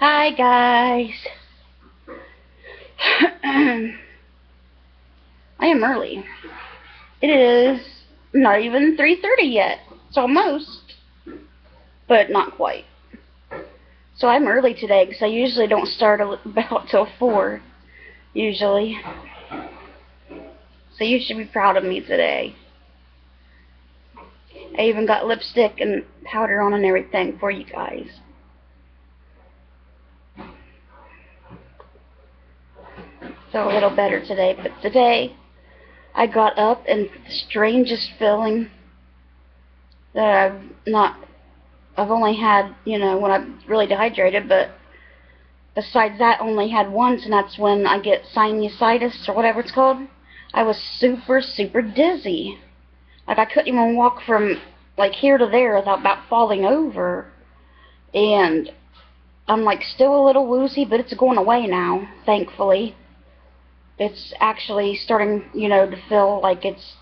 Hi guys. I am early. It is not even 3.30 yet. It's almost, but not quite. So I'm early today because I usually don't start about till 4, usually. So you should be proud of me today. I even got lipstick and powder on and everything for you guys. Feel a little better today, but today I got up and the strangest feeling that I've not, I've only had, you know, when I'm really dehydrated, but besides that only had once, and that's when I get sinusitis or whatever it's called. I was super, super dizzy. Like I couldn't even walk from like here to there without about falling over. And I'm like still a little woozy, but it's going away now, thankfully. It's actually starting, you know, to feel like it's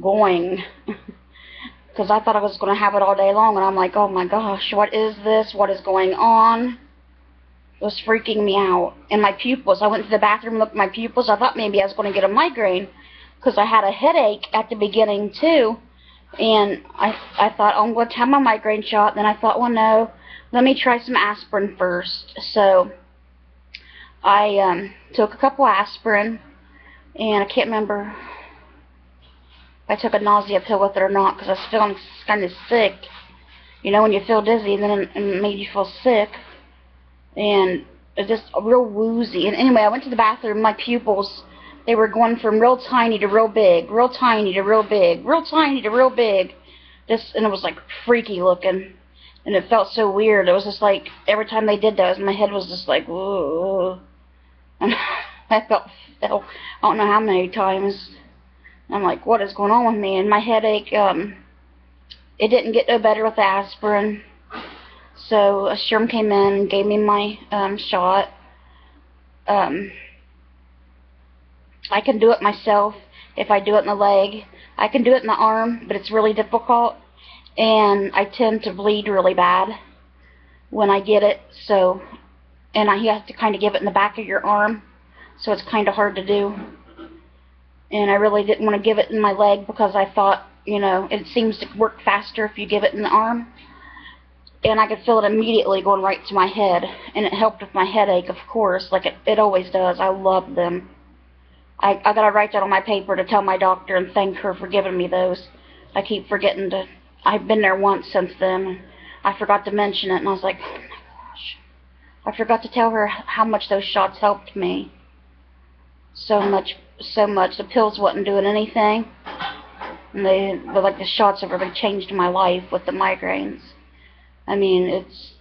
going. Because I thought I was going to have it all day long, and I'm like, oh my gosh, what is this? What is going on? It was freaking me out. And my pupils, I went to the bathroom, looked at my pupils. I thought maybe I was going to get a migraine because I had a headache at the beginning too. And I I thought, oh, I'm going to have my migraine shot. Then I thought, well, no, let me try some aspirin first. So I um, took a couple aspirin, and I can't remember if I took a nausea pill with it or not because I was feeling kind of sick. You know, when you feel dizzy, then it, made you feel sick. And it just real woozy. And anyway, I went to the bathroom. My pupils they were going from real tiny to real big, real tiny to real big, real tiny to real big. Just and it was like freaky looking, and it felt so weird. It was just like every time they did that, my head was just like whoa, and I felt felt I don't know how many times. I'm like, what is going on with me? And my headache, um, it didn't get no better with aspirin. So a Sherm came in and gave me my um, shot. Um, I can do it myself if I do it in the leg. I can do it in the arm, but it's really difficult. And I tend to bleed really bad when I get it. So, and I have to kind of give it in the back of your arm. So it's kind of hard to do. And I really didn't want to give it in my leg because I thought, you know, it seems to work faster if you give it in the arm. And I could feel it immediately going right to my head. And it helped with my headache, of course, like it, it always does. I love them. I, I gotta write that on my paper to tell my doctor and thank her for giving me those. I keep forgetting to. I've been there once since then. I forgot to mention it, and I was like, oh my gosh. I forgot to tell her how much those shots helped me. So much, so much. The pills wasn't doing anything. And they, but like the shots have really changed my life with the migraines. I mean, it's,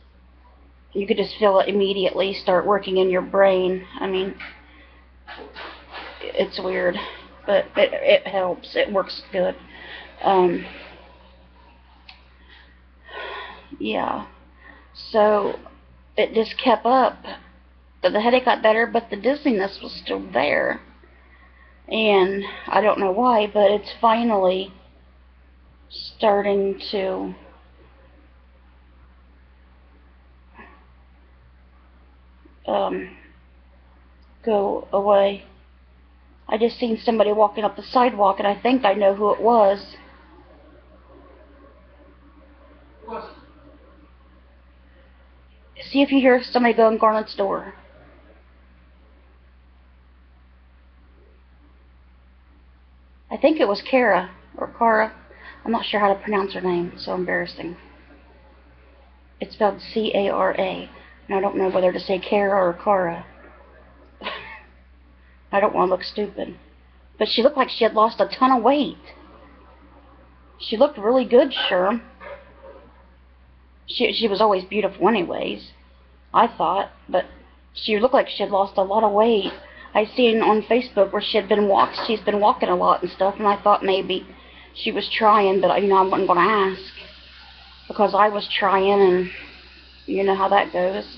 you could just feel it immediately start working in your brain. I mean, it's weird, but it, it helps. It works good. Um, yeah. So it just kept up. But the headache got better, but the dizziness was still there. And I don't know why, but it's finally starting to um, go away. I just seen somebody walking up the sidewalk, and I think I know who it was. See if you hear somebody go in Garnet's door. I think it was Kara or Cara. I'm not sure how to pronounce her name. It's so embarrassing. It's spelled C-A-R-A, and I don't know whether to say Kara or Cara. I don't want to look stupid. But she looked like she had lost a ton of weight. She looked really good, sure. She she was always beautiful anyways, I thought, but she looked like she had lost a lot of weight. I seen on Facebook where she had been walked. She's been walking a lot and stuff, and I thought maybe she was trying, but you know I wasn't going to ask because I was trying, and you know how that goes.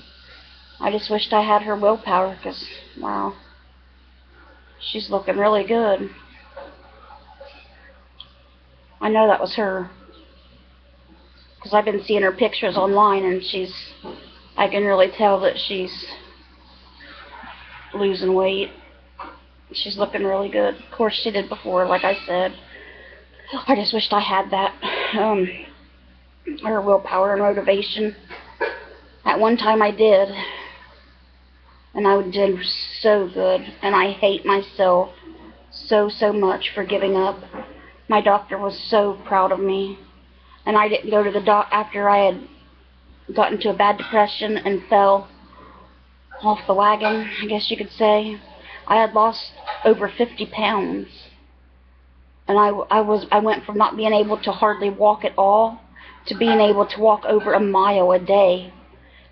I just wished I had her willpower, because wow. She's looking really good. I know that was her. because I've been seeing her pictures online, and she's, I can really tell that she's losing weight. She's looking really good. Of course, she did before, like I said. I just wished I had that, um, her willpower and motivation. At one time I did, and I did so good, and I hate myself so, so much for giving up. My doctor was so proud of me, and I didn't go to the doc after I had got into a bad depression and fell off the wagon, I guess you could say. I had lost over 50 pounds. And I, I was I went from not being able to hardly walk at all to being able to walk over a mile a day.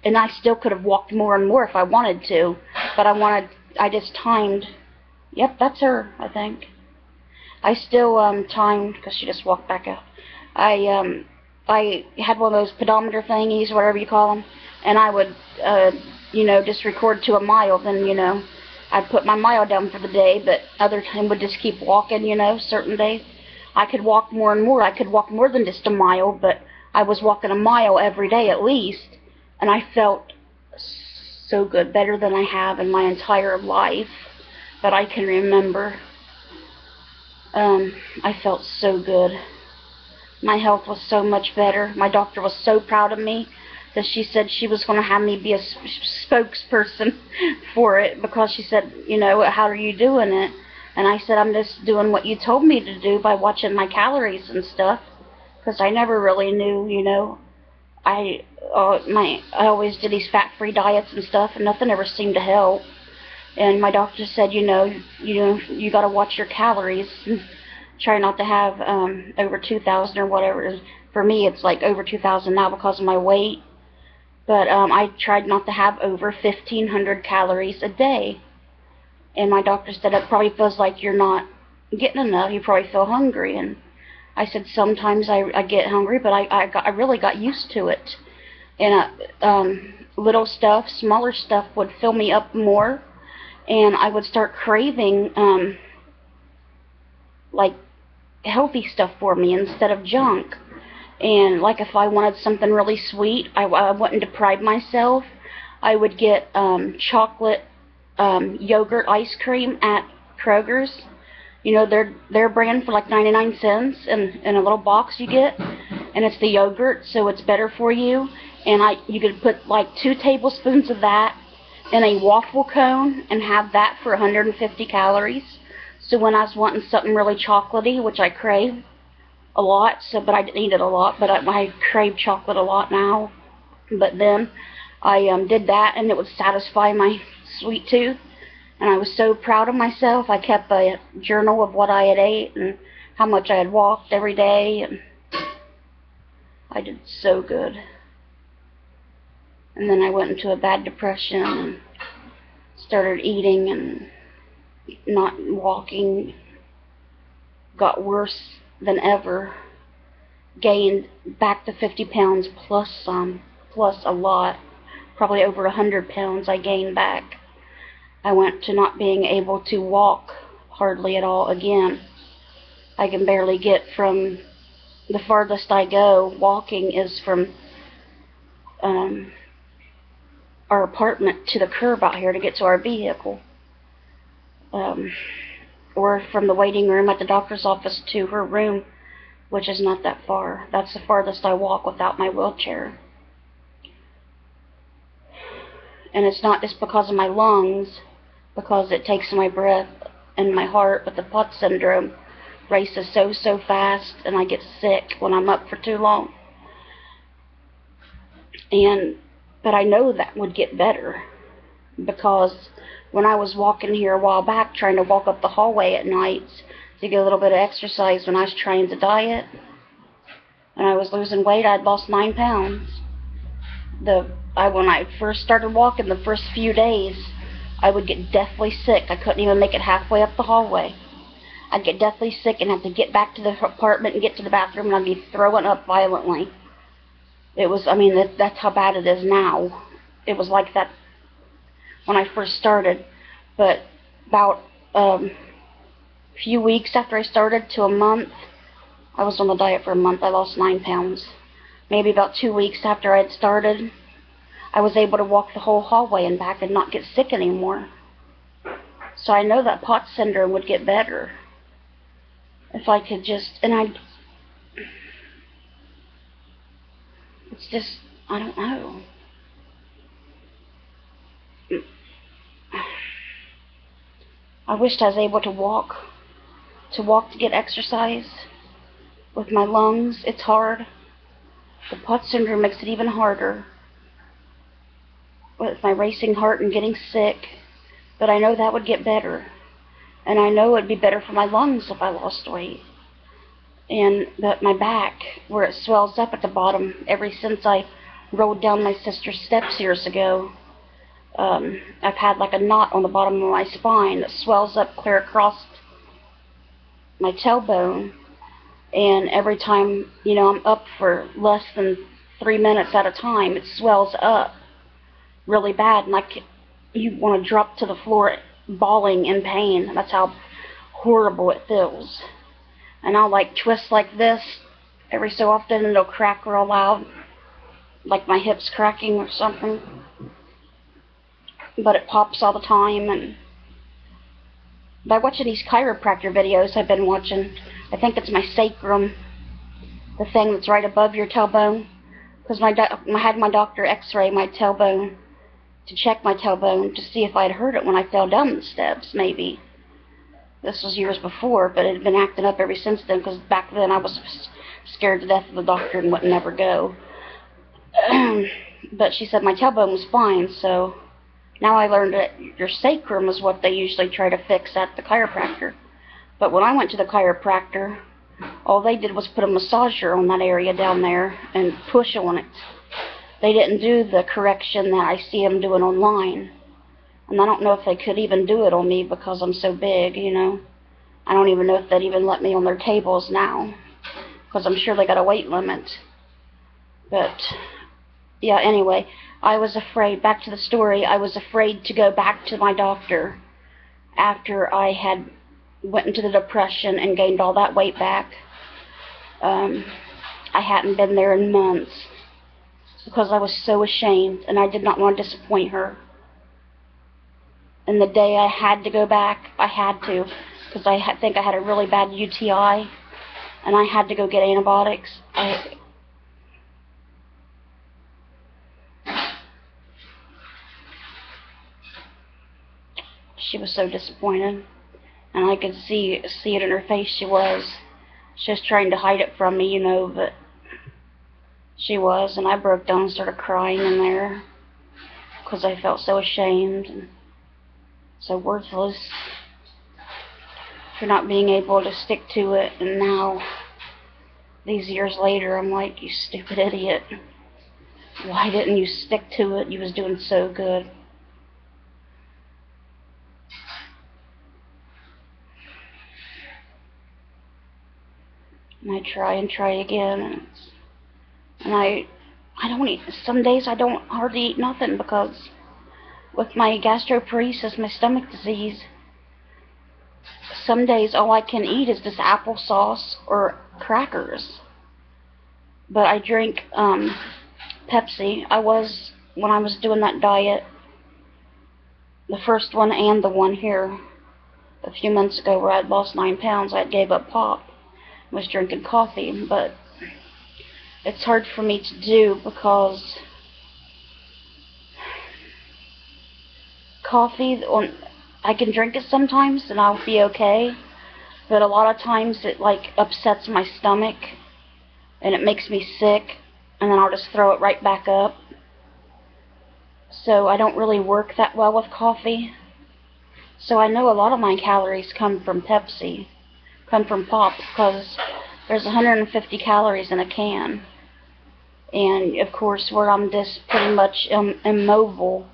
And I still could have walked more and more if I wanted to, but I wanted I just timed. Yep, that's her, I think. I still um timed because she just walked back out. I um I had one of those pedometer thingies, whatever you call them, and I would uh you know just record to a mile. Then you know I'd put my mile down for the day, but other time would just keep walking. You know, certain days I could walk more and more. I could walk more than just a mile, but I was walking a mile every day at least, and I felt so good, better than I have in my entire life that I can remember. Um, I felt so good. My health was so much better. My doctor was so proud of me that she said she was going to have me be a spokesperson for it because she said, you know, how are you doing it? And I said, I'm just doing what you told me to do by watching my calories and stuff because I never really knew, you know. I uh, my I always did these fat-free diets and stuff, and nothing ever seemed to help. And my doctor said, you know, you you got to watch your calories. Try not to have um, over 2,000 or whatever. For me, it's like over 2,000 now because of my weight. But um, I tried not to have over 1,500 calories a day. And my doctor said it probably feels like you're not getting enough. You probably feel hungry. And I said sometimes I, I get hungry, but I I, got, I really got used to it. And uh, um, little stuff, smaller stuff would fill me up more, and I would start craving um, like healthy stuff for me instead of junk. And like if I wanted something really sweet, I, I wouldn't deprive myself. I would get um, chocolate um, yogurt ice cream at Kroger's you know, their their brand for like 99 cents in in a little box you get, and it's the yogurt, so it's better for you. And I you could put like two tablespoons of that in a waffle cone and have that for 150 calories. So when I was wanting something really chocolatey, which I crave a lot, so but I didn't eat it a lot, but I, I crave chocolate a lot now. But then I um, did that, and it would satisfy my sweet tooth and I was so proud of myself. I kept a journal of what I had ate and how much I had walked every day, and I did so good. And then I went into a bad depression and started eating and not walking. Got worse than ever. Gained back to 50 pounds plus some, plus a lot. Probably over 100 pounds I gained back I went to not being able to walk hardly at all again. I can barely get from the farthest I go walking is from um, our apartment to the curb out here to get to our vehicle. Um, or from the waiting room at the doctor's office to her room, which is not that far. That's the farthest I walk without my wheelchair. And it's not just because of my lungs because it takes my breath and my heart, but the POTS syndrome races so, so fast, and I get sick when I'm up for too long. And, but I know that would get better because when I was walking here a while back, trying to walk up the hallway at nights to get a little bit of exercise when I was trying to diet, and I was losing weight, I'd lost nine pounds. The I when I first started walking, the first few days, I would get deathly sick. I couldn't even make it halfway up the hallway. I'd get deathly sick and have to get back to the apartment and get to the bathroom, and I'd be throwing up violently. It was, I mean, that, that's how bad it is now. It was like that when I first started, but about um, a few weeks after I started to a month, I was on the diet for a month. I lost nine pounds. maybe about two weeks after I had started, I was able to walk the whole hallway and back and not get sick anymore. So I know that POTS syndrome would get better if I could just, and I, it's just, I don't know. I wished I was able to walk, to walk to get exercise with my lungs. It's hard. The POTS syndrome makes it even harder with my racing heart and getting sick. But I know that would get better. And I know it'd be better for my lungs if I lost weight. And but my back, where it swells up at the bottom, ever since I rode down my sister's steps years ago, um, I've had like a knot on the bottom of my spine that swells up clear across my tailbone. And every time, you know, I'm up for less than three minutes at a time, it swells up really bad. And like you want to drop to the floor bawling in pain. That's how horrible it feels. And I'll like twist like this every so often and it'll crack real loud. Like my hips cracking or something but it pops all the time and by watching these chiropractor videos I've been watching, I think it's my sacrum, the thing that's right above your tailbone, because my I had my doctor x-ray my tailbone to check my tailbone to see if I'd hurt it when I fell down the steps, maybe. This was years before, but it had been acting up ever since then, because back then I was scared to death of the doctor and wouldn't never go. but she said my tailbone was fine, so now I learned that your sacrum is what they usually try to fix at the chiropractor. But when I went to the chiropractor, all they did was put a massager on that area down there and push on it. They didn't do the correction that I see them doing online. And I don't know if they could even do it on me because I'm so big, you know. I don't even know if they'd even let me on their tables now. Because I'm sure they got a weight limit. But, yeah, anyway, I was afraid, back to the story, I was afraid to go back to my doctor after I had went into the depression and gained all that weight back. Um, I hadn't been there in months because I was so ashamed and I did not want to disappoint her. And the day I had to go back, I had to because I think I had a really bad UTI and I had to go get antibiotics. I she was so disappointed. And I could see see it in her face. She was. She was trying to hide it from me, you know, but she was. And I broke down and started crying in there because I felt so ashamed and so worthless for not being able to stick to it. And now, these years later, I'm like, you stupid idiot. Why didn't you stick to it? You was doing so good. and I try and try again, and I, I don't eat. Some days I don't hardly eat nothing because with my gastroparesis, my stomach disease, some days all I can eat is this applesauce or crackers. But I drink um, Pepsi. I was when I was doing that diet, the first one and the one here a few months ago where I'd lost nine pounds, I gave up pop was drinking coffee, but it's hard for me to do because coffee on I can drink it sometimes and I'll be okay, but a lot of times it like upsets my stomach and it makes me sick and then I'll just throw it right back up. So I don't really work that well with coffee. So I know a lot of my calories come from Pepsi come from pop because there's 150 calories in a can. And of course, where I'm just pretty much um, immobile,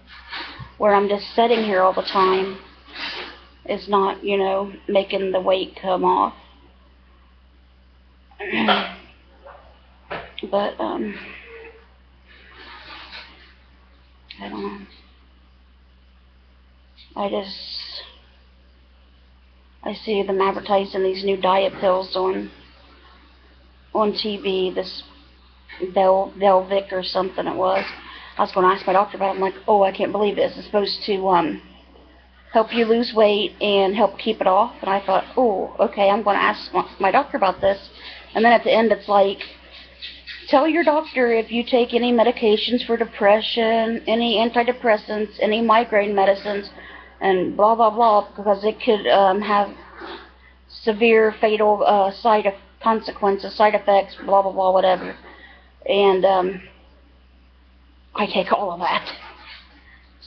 where I'm just sitting here all the time, is not, you know, making the weight come off. but, um, I don't know. I just I see them advertising these new diet pills on on TV. This Vel Velvic or something it was. I was going to ask my doctor about it. I'm like, oh, I can't believe this. It's supposed to um, help you lose weight and help keep it off. And I thought, oh, okay, I'm going to ask my, my doctor about this. And then at the end, it's like, tell your doctor if you take any medications for depression, any antidepressants, any migraine medicines, and blah, blah, blah, because it could um, have severe fatal uh, side of consequences, side effects, blah, blah, blah, whatever. And, um, I take all of that.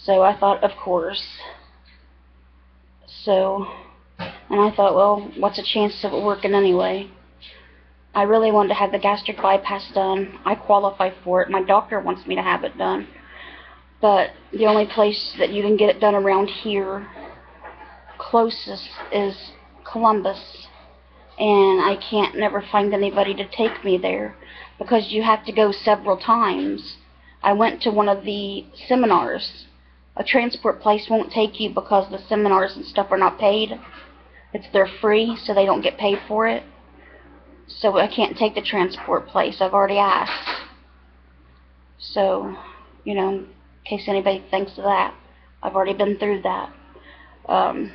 So I thought, of course. So, and I thought, well, what's the chance of it working anyway? I really wanted to have the gastric bypass done. I qualify for it. My doctor wants me to have it done. But the only place that you can get it done around here closest is Columbus. And I can't never find anybody to take me there because you have to go several times I went to one of the seminars. A transport place won't take you because the seminars and stuff are not paid. It's they're free, so they don't get paid for it. So I can't take the transport place. I've already asked. So, you know, in case anybody thinks of that, I've already been through that. Um,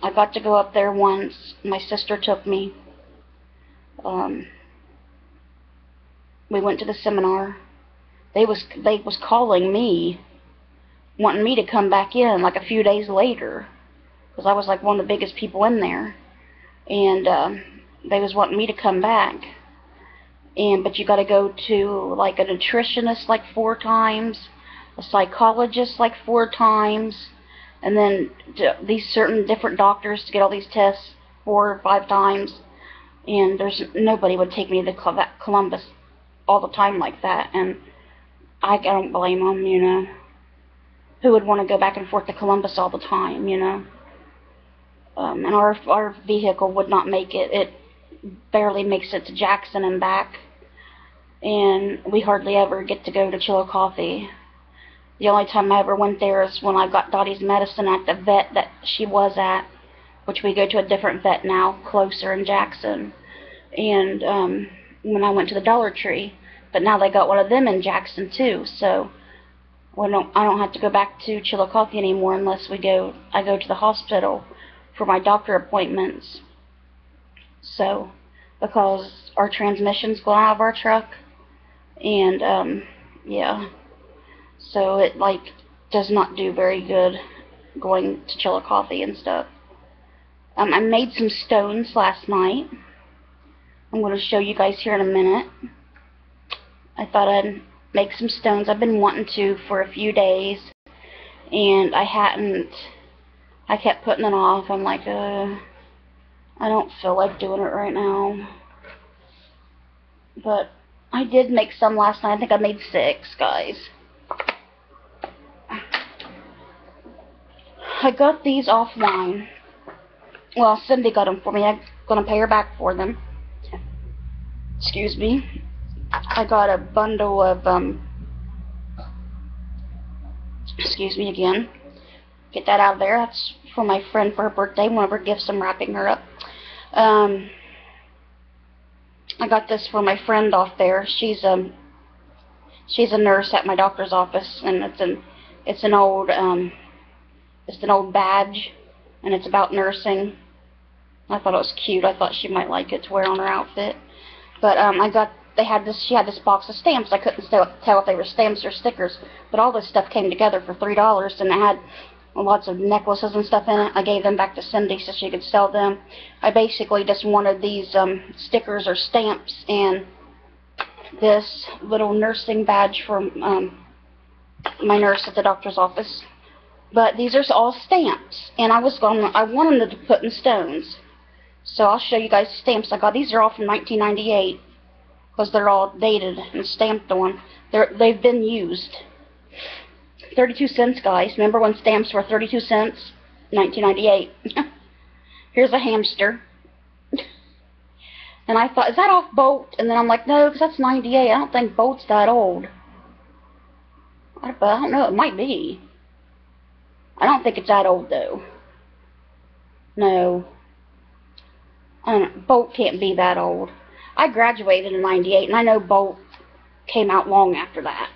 I got to go up there once. My sister took me. Um, we went to the seminar they was they was calling me, wanting me to come back in like a few days later, because I was like one of the biggest people in there, and um, they was wanting me to come back. And but you got to go to like a nutritionist like four times, a psychologist like four times, and then these certain different doctors to get all these tests four or five times. And there's nobody would take me to Columbus all the time like that. And I don't blame them, you know. Who would want to go back and forth to Columbus all the time, you know? Um, and our our vehicle would not make it. It barely makes it to Jackson and back, and we hardly ever get to go to Chillicothe. The only time I ever went there is when I got Dottie's medicine at the vet that she was at, which we go to a different vet now, closer in Jackson. And um, when I went to the Dollar Tree, but now they got one of them in Jackson too, so we don't, I don't have to go back to Chillicothe anymore unless we go, I go to the hospital for my doctor appointments. So, because our transmission's going out of our truck, and, um, yeah, so it, like, does not do very good going to Chillicothe and stuff. Um, I made some stones last night. I'm going to show you guys here in a minute. I thought I'd make some stones. I've been wanting to for a few days, and I hadn't. I kept putting it off. I'm like, uh, I don't feel like doing it right now. But I did make some last night. I think I made six, guys. I got these offline. Well, Cindy got them for me. I'm going to pay her back for them. Excuse me. I got a bundle of, um, excuse me again, get that out of there. That's for my friend for her birthday, one of her gifts I'm wrapping her up. Um, I got this for my friend off there. She's, um, she's a nurse at my doctor's office, and it's an, it's an old, um, it's an old badge, and it's about nursing. I thought it was cute. I thought she might like it to wear on her outfit. But um, I got they had this, she had this box of stamps. I couldn't tell if they were stamps or stickers, but all this stuff came together for three dollars, and it had lots of necklaces and stuff in it. I gave them back to Cindy so she could sell them. I basically just wanted these um, stickers or stamps and this little nursing badge from um, my nurse at the doctor's office. But these are all stamps, and I was going. I wanted them to put in stones. So I'll show you guys stamps I got. These are all from 1998 because they're all dated and stamped on. They're, they've been used. 32 cents, guys. Remember when stamps were 32 cents? 1998. Here's a hamster. and I thought, is that off Bolt? And then I'm like, no, because that's 98. I don't think Bolt's that old. I, I don't know. It might be. I don't think it's that old, though. No. Bolt can't be that old. I graduated in 98, and I know Bolt came out long after that.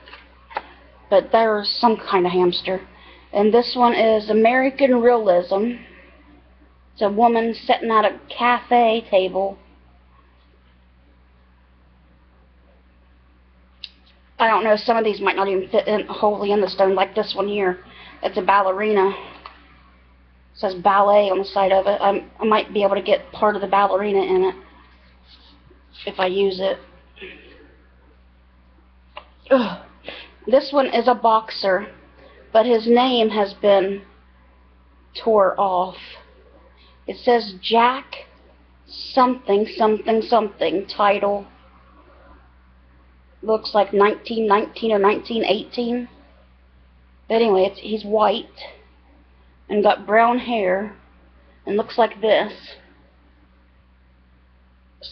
But there's some kind of hamster. And this one is American Realism. It's a woman sitting at a cafe table. I don't know, some of these might not even fit in wholly in the stone, like this one here. It's a ballerina. It says ballet on the side of it. I'm, I might be able to get part of the ballerina in it if I use it. Ugh. This one is a boxer, but his name has been tore off. It says Jack something, something, something, title. Looks like 1919 or 1918. But anyway, it's, he's white and got brown hair and looks like this.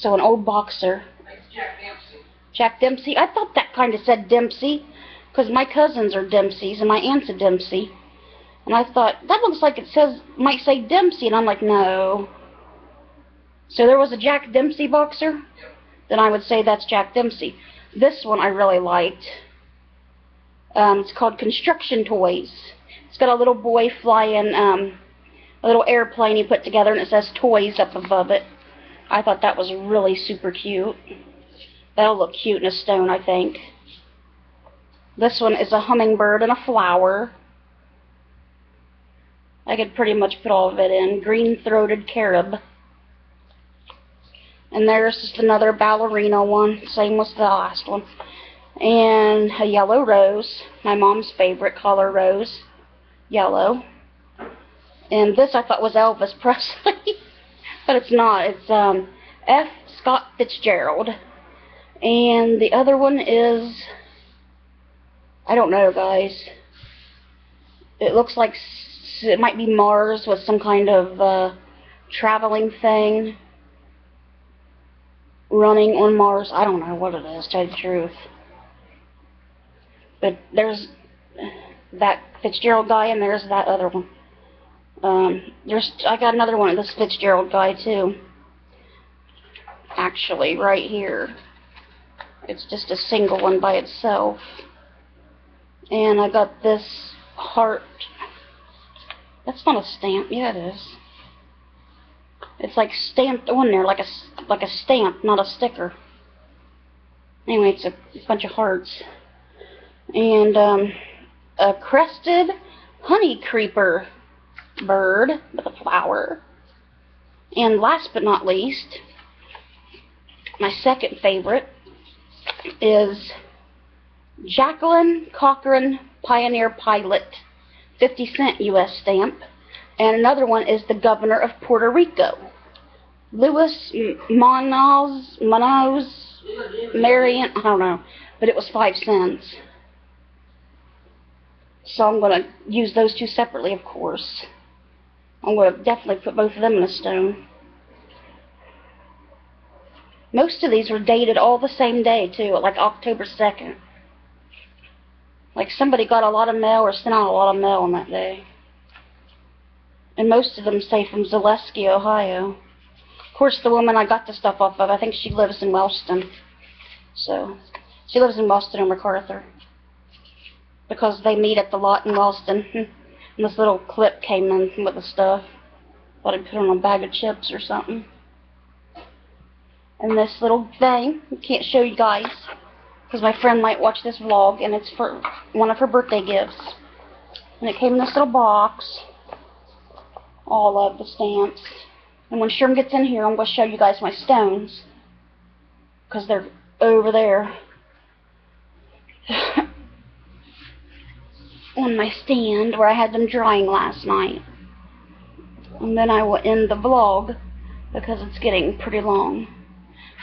So an old boxer. Jack Dempsey. Jack Dempsey. I thought that kind of said Dempsey because my cousins are Dempseys and my aunt's a Dempsey. And I thought, that looks like it says, might say Dempsey. And I'm like, no. So there was a Jack Dempsey boxer? Yep. Then I would say that's Jack Dempsey. This one I really liked. Um, it's called Construction Toys. It's got a little boy flying um, a little airplane he put together and it says toys up above it. I thought that was really super cute. That'll look cute in a stone, I think. This one is a hummingbird and a flower. I could pretty much put all of it in. Green-throated carib. And there's just another ballerina one, same as the last one. And a yellow rose, my mom's favorite color rose, yellow. And this I thought was Elvis Presley, but it's not. It's um, F. Scott Fitzgerald. And the other one is, I don't know, guys. It looks like it might be Mars with some kind of uh, traveling thing running on Mars. I don't know what it is, to tell the truth. But there's that Fitzgerald guy and there's that other one. Um, there's I got another one of this Fitzgerald guy too. Actually, right here. It's just a single one by itself. And I got this heart. That's not a stamp. Yeah, it is. It's like stamped on there, like a like a stamp, not a sticker. Anyway, it's a bunch of hearts. And um, a crested honey creeper bird with a flower. And last but not least, my second favorite is Jacqueline Cochran Pioneer Pilot, 50 cent U.S. stamp. And another one is the governor of Puerto Rico, Louis Monoz, Monoz, Marion, I don't know, but it was five cents. So I'm going to use those two separately, of course. I'm going to definitely put both of them in a stone. Most of these were dated all the same day, too, like October 2nd. Like somebody got a lot of mail or sent out a lot of mail on that day. And most of them say from Zaleski, Ohio. Of course, the woman I got the stuff off of, I think she lives in Wellston. So, she lives in Wellston or McArthur. Because they meet at the lot in Wellston. And this little clip came in with the stuff. Thought I'd put on a bag of chips or something. And this little thing, I can't show you guys. Because my friend might watch this vlog. And it's for one of her birthday gifts. And it came in this little box all of the stamps. And when Sherm gets in here, I'm going to show you guys my stones. Because they're over there. on my stand where I had them drying last night. And then I will end the vlog because it's getting pretty long.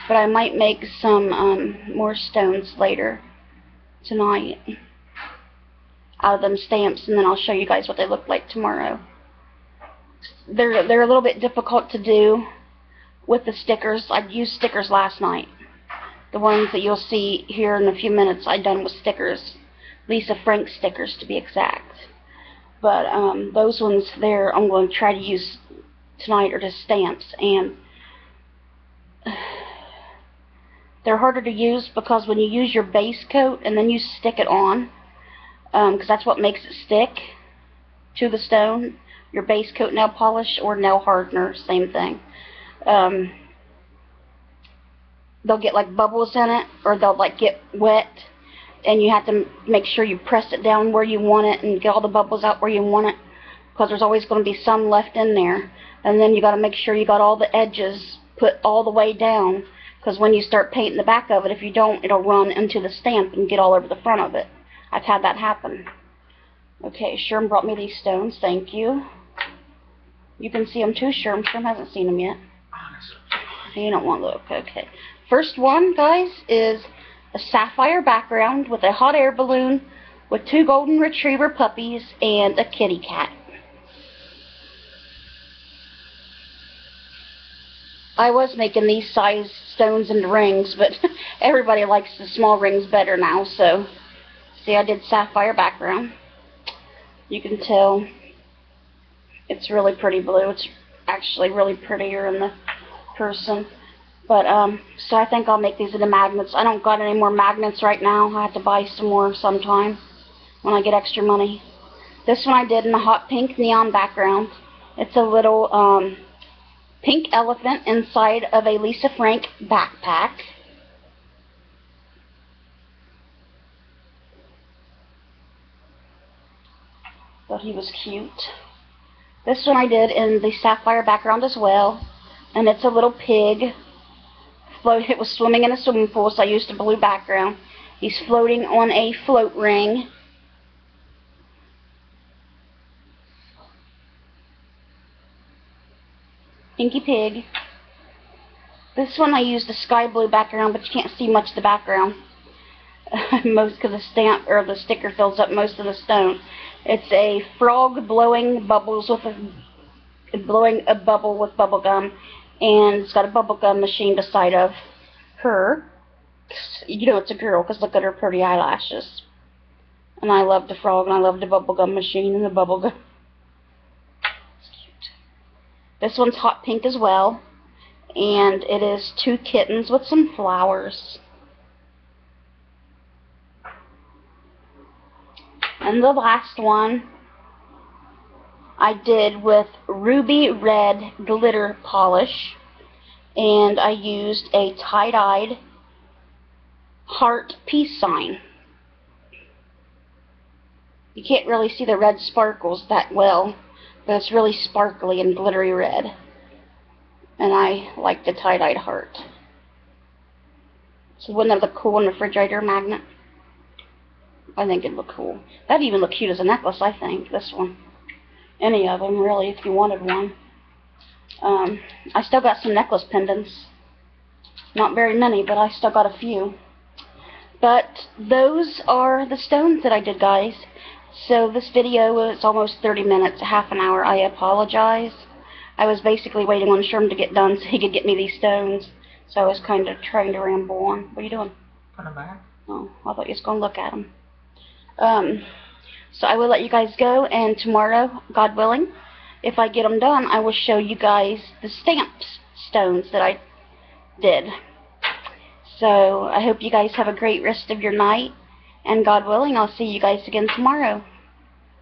But I might make some um, more stones later tonight out of them stamps and then I'll show you guys what they look like tomorrow they're they're a little bit difficult to do with the stickers. I used stickers last night. The ones that you'll see here in a few minutes I done with stickers. Lisa Frank stickers to be exact. But um, those ones there I'm going to try to use tonight are just stamps and They're harder to use because when you use your base coat and then you stick it on, because that's what makes it stick to the stone, your base coat nail polish or nail hardener, same thing. Um, they'll get like bubbles in it or they'll like get wet and you have to make sure you press it down where you want it and get all the bubbles out where you want it because there's always going to be some left in there. And then you got to make sure you got all the edges put all the way down because when you start painting the back of it if you don't it'll run into the stamp and get all over the front of it. I've had that happen. Okay Sherm brought me these stones thank you. You can see them too Sherm. Sherm hasn't seen them yet. You don't want to look okay. First one guys is a sapphire background with a hot air balloon with two golden retriever puppies and a kitty cat. I was making these size stones and rings, but everybody likes the small rings better now, so see I did sapphire background. You can tell it's really pretty blue. It's actually really prettier in the person. But, um, so I think I'll make these into magnets. I don't got any more magnets right now. I have to buy some more sometime when I get extra money. This one I did in a hot pink neon background. It's a little, um, pink elephant inside of a Lisa Frank backpack. Thought he was cute. This one I did in the sapphire background as well. And it's a little pig float. It was swimming in a swimming pool, so I used a blue background. He's floating on a float ring. Pinky Pig. This one I used a sky blue background, but you can't see much of the background. most because the stamp or the sticker fills up most of the stone. It's a frog blowing bubbles with a blowing a bubble with bubble gum and it's got a bubblegum machine beside of her. You know it's a girl because look at her pretty eyelashes. And I love the frog and I love the bubblegum machine and the bubblegum. It's cute. This one's hot pink as well. And it is two kittens with some flowers. And the last one I did with ruby red glitter polish and I used a tie-dyed heart peace sign. You can't really see the red sparkles that well, but it's really sparkly and glittery red. And I like the tie-dyed heart. So wouldn't that look cool in the refrigerator magnet? I think it'd look cool. That'd even look cute as a necklace, I think, this one any of them, really, if you wanted one. Um, I still got some necklace pendants. Not very many, but I still got a few. But those are the stones that I did, guys. So this video is almost 30 minutes, half an hour. I apologize. I was basically waiting on Sherm to get done so he could get me these stones. So I was kind of trying to ramble on. What are you doing? Put them back. Oh, I thought you was going to look at them. Um, so I will let you guys go, and tomorrow, God willing, if I get them done, I will show you guys the stamps stones that I did. So I hope you guys have a great rest of your night, and God willing, I'll see you guys again tomorrow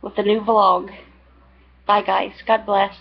with a new vlog. Bye, guys. God bless.